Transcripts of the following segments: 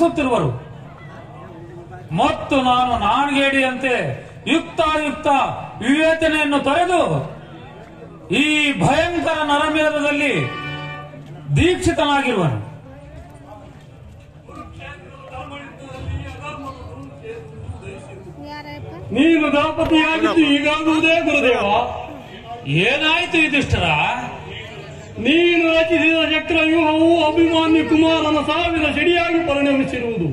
ವಂಚಿಸುತ್ತಿರುವರು ಮತ್ತು ನಾನು ನಾಣ್ಗೇಡಿಯಂತೆ ಯುಕ್ತಾಯುಕ್ತ ವಿವೇಚನೆಯನ್ನು ತೊರೆದು ಈ ಭಯಂಕರ ನರಮೇಧದಲ್ಲಿ ದೀಕ್ಷಿತನಾಗಿರುವನು. ನೀನು ದಳಪತಿಯಾಗಿದ್ದು ಈಗಾಗುವುದೇ ಗುರುದೇವ. ಏನಾಯ್ತು ಯುಧಿಷ್ಠರ? ನೀನು ರಚಿಸಿದ ಅಭಿಮಾನಿ ಕುಮಾರನ ಸಾವಿನ ಸಿಡಿಯಾಗಿ ಪರಿಣಮಿಸಿರುವುದು.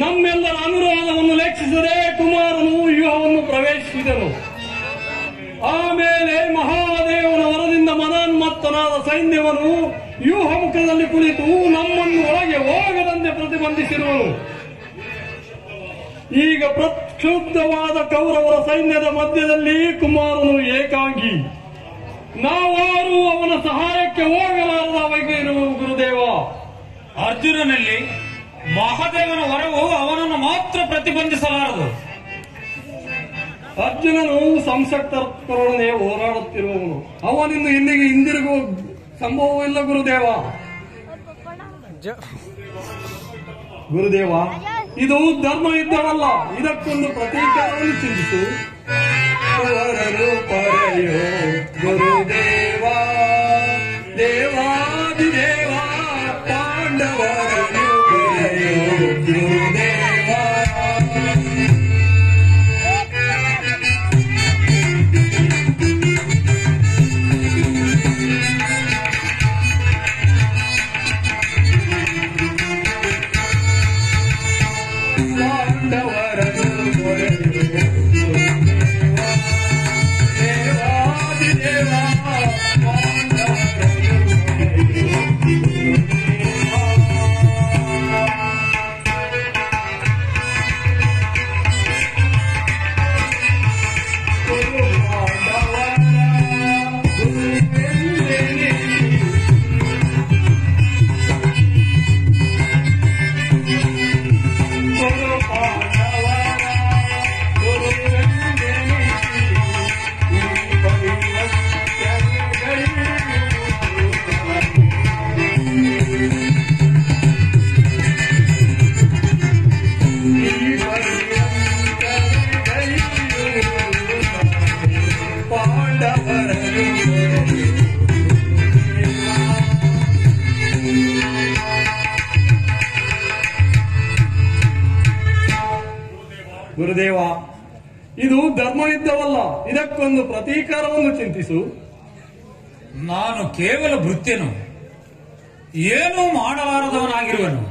ನಮ್ಮೆಲ್ಲರ ಅನುರಾಧವನ್ನು ಲೆಕ್ಕಿಸದೆ ಕುಮಾರನು ವ್ಯೂಹವನ್ನು ಪ್ರವೇಶಿಸಿದನು. ಆಮೇಲೆ ಮಹಾದೇವನ ವರದಿಂದ ಮನನ್ಮತ್ತನಾದ ಸೈನ್ಯವನ್ನು ವ್ಯೂಹ ಮುಖದಲ್ಲಿ ಕುಳಿತು ನಮ್ಮನ್ನು ಒಳಗೆ ಹೋಗದಂತೆ ಪ್ರತಿಬಂಧಿಸಿರುವನು. ಈಗ ಪ್ರಕ್ಷುಬ್ಧವಾದ ಕೌರವರ ಸೈನ್ಯದ ಮಧ್ಯದಲ್ಲಿ ಕುಮಾರನು ಏಕಾಂಗಿ. ನಾವಾರು ಅವನ ಸಹಾಯಕ್ಕೆ ಹೋಗಲಾರದ ಬಗೆಯಿರುವ ಗುರುದೇವ. ಅರ್ಜುನನಲ್ಲಿ ಮಹಾದೇವನ ವರವು ಅವನನ್ನು ಮಾತ್ರ ಪ್ರತಿಬಂಧಿಸಲಾರದು. ಅರ್ಜುನನು ಸಂಸಕ್ತರೊಡನೆ ಹೋರಾಡುತ್ತಿರುವವನು. ಅವನಿಂದ ಇಲ್ಲಿಗೆ ಹಿಂದಿರುಗುವ ಸಂಭವವಿಲ್ಲ ಗುರುದೇವ. ಗುರುದೇವ ಇದು ಧರ್ಮ ಯುದ್ಧವಲ್ಲ ಇದಕ್ಕೊಂದು ಪ್ರತೀಕಾರವನ್ನು ಚಿಂತಿಸು. गुरुदेव ಗುರುದೇವ, ಇದು ಧರ್ಮಯುದ್ಧವಲ್ಲ ಇದಕ್ಕೊಂದು ಪ್ರತೀಕಾರವನ್ನು ಚಿಂತಿಸು. ನಾನು ಕೇವಲ ಭೃತ್ಯನು ಏನೂ ಮಾಡಲಾರದವನಾಗಿರುವನು.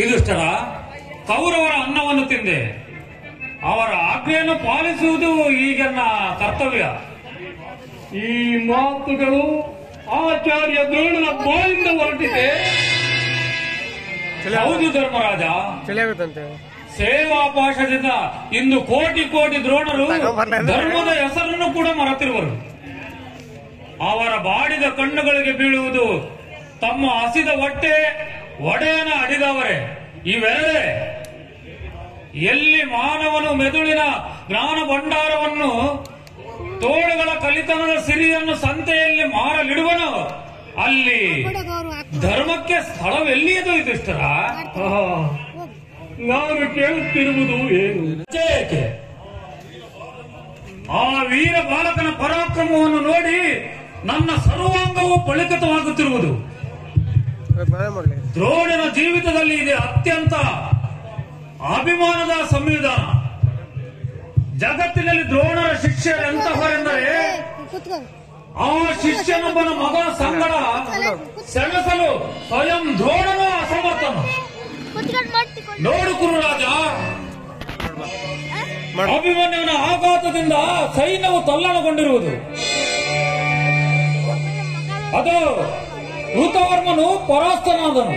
ಇದುಷ್ಟರ, ಕೌರವರ ಅನ್ನವನ್ನು ತಿಂದೆ. ಅವರ ಆಜ್ಞೆಯನ್ನು ಪಾಲಿಸುವುದು ಈಗ ಕರ್ತವ್ಯ. ಈ ಮಾತುಗಳು ಆಚಾರ್ಯ ದ್ರೋಣನ ಬಾಯಿಂದ ಹೊರಟಿದೆ. ಹೌದು ಧರ್ಮರಾಜ. ಸೇವಾ ಪಾಶದಿಂದ ಇಂದು ಕೋಟಿ ಕೋಟಿ ದ್ರೋಣರು ಧರ್ಮದ ಹೆಸರನ್ನು ಕೂಡ ಮರೆತಿರುವರು. ಅವರ ಬಾಡಿದ ಕಣ್ಣುಗಳಿಗೆ ಬೀಳುವುದು ತಮ್ಮ ಹಸಿದ ಹೊಟ್ಟೆ ಒಡೆಯನ ಅಡಿದವರೇ. ಇವೆರಡೇ. ಎಲ್ಲಿ ಮಾನವನು ಮೆದುಳಿನ ಜ್ಞಾನ ಭಂಡಾರವನ್ನು ತೋಳುಗಳ ಕಲಿತನದ ಸಿರಿಯನ್ನು ಸಂತೆಯಲ್ಲಿ ಮಾರಲಿಡುವನು. ಅಲ್ಲಿ ಧರ್ಮಕ್ಕೆ ಸ್ಥಳವೆಲ್ಲಿಯದು ಇದಿಷ್ಟರ ನಾನು ಕೇಳುತ್ತಿರುವುದು ಏನು? ಆ ವೀರ ಬಾಲಕನ ಪರಾಕ್ರಮವನ್ನು ನೋಡಿ ನನ್ನ ಸರ್ವಾಂಗವು ಪಳಿಕತವಾಗುತ್ತಿರುವುದು ದ್ರೋಣನ ಜೀವಿತದಲ್ಲಿ ಇದೆ ಅತ್ಯಂತ ಅಭಿಮಾನದ ಸಂವಿಧಾನ. ಜಗತ್ತಿನಲ್ಲಿ ದ್ರೋಣರ ಶಿಷ್ಯರೆಂತಹವರೆಂದರೆ ಆ ಶಿಷ್ಯನೊಬ್ಬನ ಮಗ ಸಂಗಡ ಸೆಣಸಲು ಸ್ವಯಂ ದ್ರೋಣನು ಅಸಮರ್ಥನು. ನೋಡು ಕುರು ರಾಜ ಅಭಿಮನ್ಯುವಿನ ಆಘಾತದಿಂದ ಸೈನ್ಯವು ತಲ್ಲಣಗೊಂಡಿರುವುದು. ಅದು ಋತವರ್ಮನು ಪರಾಸ್ತನಾದನು.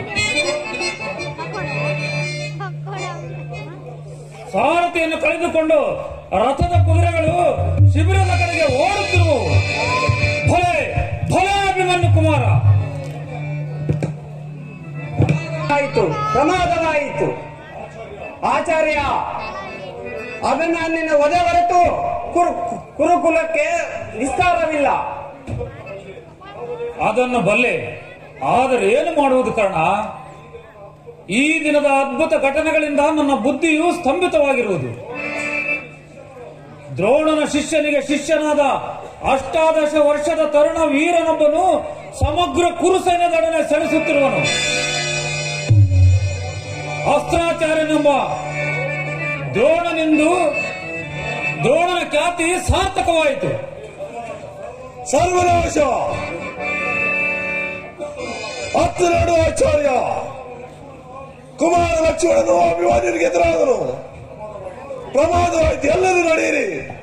ಸಾರಥಿಯನ್ನು ಕಳೆದುಕೊಂಡು ರಥದ ಕುದುರೆಗಳು ಶಿಬಿರದ ಕಡೆಗೆ ಓಡುತ್ತಿರುವ. ಭಲೆ ಭಲೆ ಅಭಿಮನ್ಯು ಕುಮಾರ. ಆಯಿತು ಪ್ರಮಾದವಾಯಿತು. ಆಚಾರ್ಯ ಅಭಿಮನ್ಯನ ಒದೆ ಹೊರತು ಕುರು- ಕುರುಕುಲಕ್ಕೆ ವಿಸ್ತಾರವಿಲ್ಲ. ಅದನ್ನು ಬಲ್ಲೆ ಆದರೆ ಏನು ಮಾಡುವುದು ಕಾರಣ? ಈ ದಿನದ ಅದ್ಭುತ ಘಟನೆಗಳಿಂದ ನನ್ನ ಬುದ್ಧಿಯು ಸ್ತಂಭಿತವಾಗಿರುವುದು ದ್ರೋಣನ ಶಿಷ್ಯನಿಗೆ ಶಿಷ್ಯನಾದ ಅಷ್ಟಾದಶ ವರ್ಷದ ತರುಣ ವೀರನೊಬ್ಬನು ಸಮಗ್ರ ಕುರುಸೈನ್ಯದೊಡನೆ ಸೆಳೆಸುತ್ತಿರುವನು ಅಸ್ತ್ರಾಚಾರ್ಯನೆಂಬ ದ್ರೋಣನೆಂದು ದ್ರೋಣನ ಖ್ಯಾತಿ ಸಾರ್ಥಕವಾಯಿತು. ಸರ್ವನಾಶ! ಹತ್ತು ಆಚಾರ್ಯ! ಕುಮಾರ ಲಕ್ಷ್ಮಣನು ಅಭಿಮಾನಿಗೆ ಎದುರಾದನು. ಪ್ರಮಾದವಾಯ್ತು ಎಲ್ಲರೂ ನಡೆಯಿರಿ